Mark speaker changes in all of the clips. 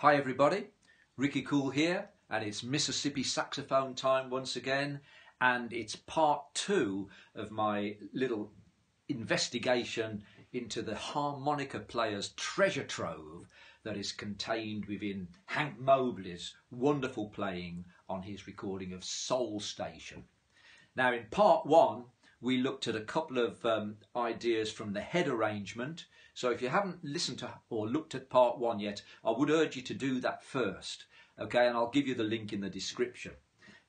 Speaker 1: Hi everybody, Ricky Cool here and it's Mississippi saxophone time once again and it's part two of my little investigation into the harmonica player's treasure trove that is contained within Hank Mobley's wonderful playing on his recording of Soul Station. Now in part one we looked at a couple of um, ideas from the head arrangement. So if you haven't listened to or looked at part one yet, I would urge you to do that first. Okay, and I'll give you the link in the description.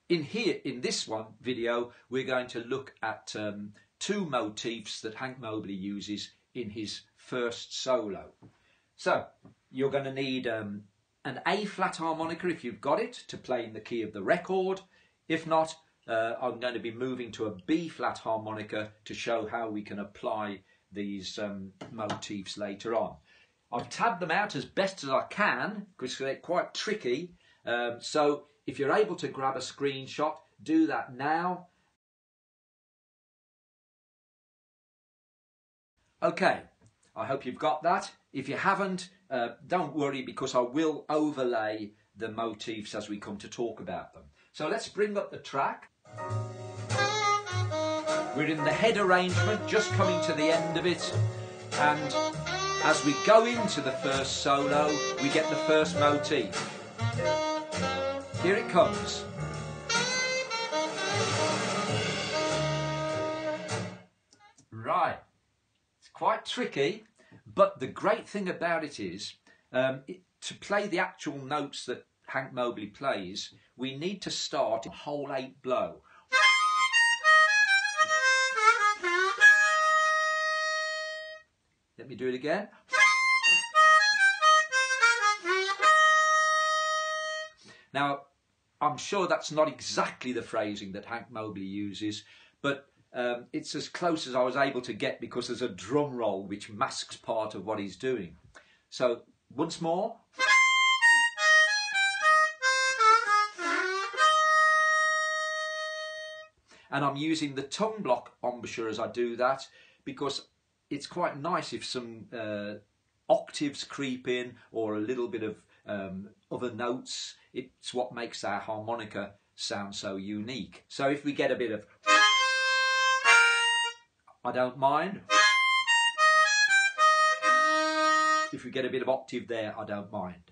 Speaker 1: In here, in this one video, we're going to look at um, two motifs that Hank Mobley uses in his first solo. So you're going to need um, an A flat harmonica if you've got it to play in the key of the record. If not, uh, I'm going to be moving to a B flat harmonica to show how we can apply these um, motifs later on. I've tabbed them out as best as I can because they're quite tricky. Um, so if you're able to grab a screenshot, do that now. Okay, I hope you've got that. If you haven't, uh, don't worry because I will overlay the motifs as we come to talk about them. So let's bring up the track. We're in the head arrangement, just coming to the end of it. And as we go into the first solo, we get the first motif. Here it comes. Right. It's quite tricky, but the great thing about it is um, it, to play the actual notes that Hank Mobley plays, we need to start a hole eight blow. Let me do it again. Now, I'm sure that's not exactly the phrasing that Hank Mobley uses, but um, it's as close as I was able to get because there's a drum roll which masks part of what he's doing. So, once more. And I'm using the tongue block embouchure as I do that because it's quite nice if some uh, octaves creep in or a little bit of um, other notes. It's what makes our harmonica sound so unique. So if we get a bit of I don't mind. If we get a bit of octave there, I don't mind.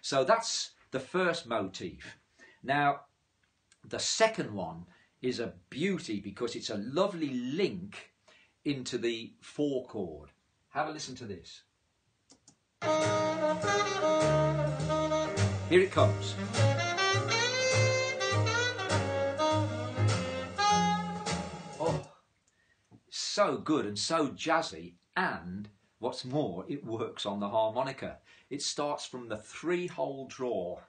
Speaker 1: So that's the first motif. Now, the second one is a beauty because it's a lovely link into the four chord. Have a listen to this. Here it comes. Oh, so good and so jazzy and what's more, it works on the harmonica. It starts from the three hole draw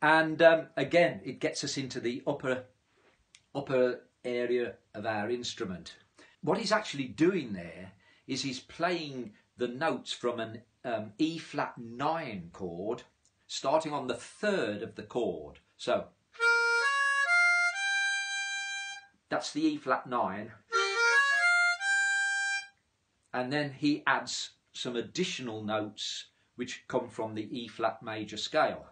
Speaker 1: And um, again, it gets us into the upper, upper area of our instrument. What he's actually doing there is he's playing the notes from an um, E flat 9 chord, starting on the third of the chord. So, that's the E flat 9. And then he adds some additional notes which come from the E flat major scale.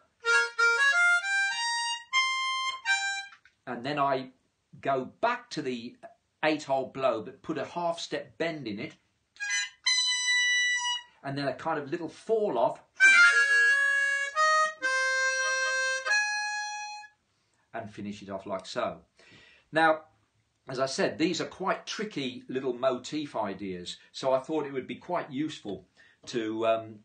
Speaker 1: And then I go back to the eight hole blow but put a half step bend in it and then a kind of little fall off and finish it off like so. Now as I said these are quite tricky little motif ideas so I thought it would be quite useful to um,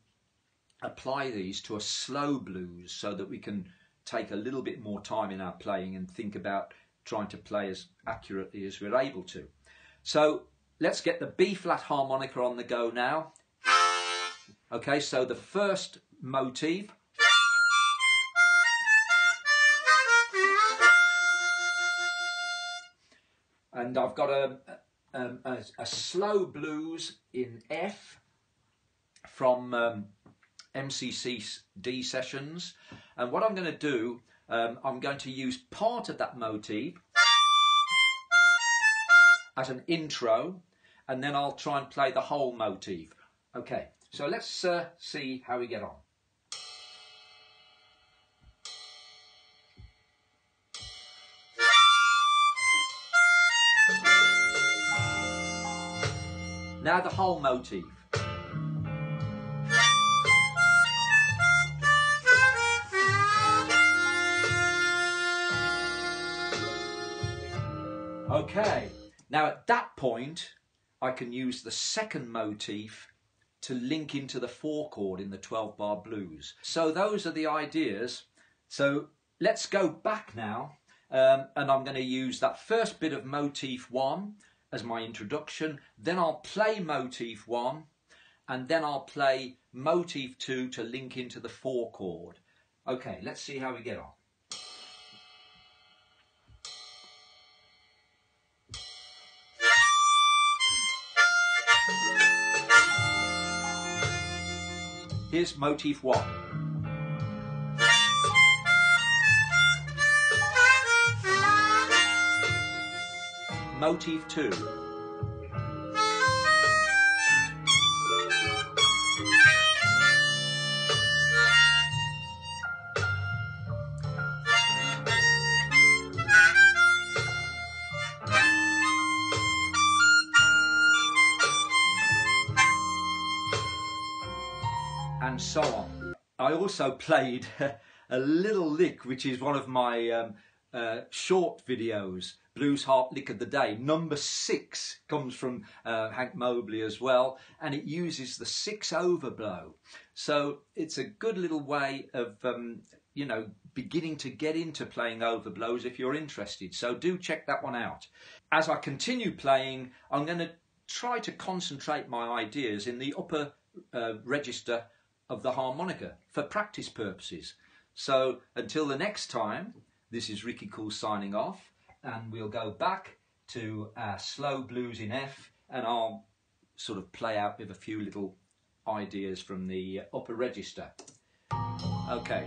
Speaker 1: apply these to a slow blues so that we can take a little bit more time in our playing and think about trying to play as accurately as we're able to. So let's get the B flat harmonica on the go now. Okay, so the first motif. And I've got a, a, a, a slow blues in F from um, MCC D sessions. And what I'm going to do, um, I'm going to use part of that motif as an intro and then I'll try and play the whole motif. Okay, so let's uh, see how we get on. Now the whole motif. Okay, now at that point I can use the second motif to link into the four chord in the 12 bar blues. So those are the ideas. So let's go back now um, and I'm going to use that first bit of motif one as my introduction. Then I'll play motif one and then I'll play motif two to link into the four chord. Okay, let's see how we get on. Here's motif one. Motif two. So on. I also played a little lick, which is one of my um, uh, short videos, Blues Harp Lick of the Day. Number six comes from uh, Hank Mobley as well, and it uses the six overblow. So it's a good little way of, um, you know, beginning to get into playing overblows if you're interested. So do check that one out. As I continue playing, I'm going to try to concentrate my ideas in the upper uh, register of the harmonica for practice purposes. So until the next time, this is Ricky Cool signing off and we'll go back to our slow blues in F and I'll sort of play out with a few little ideas from the upper register. Okay.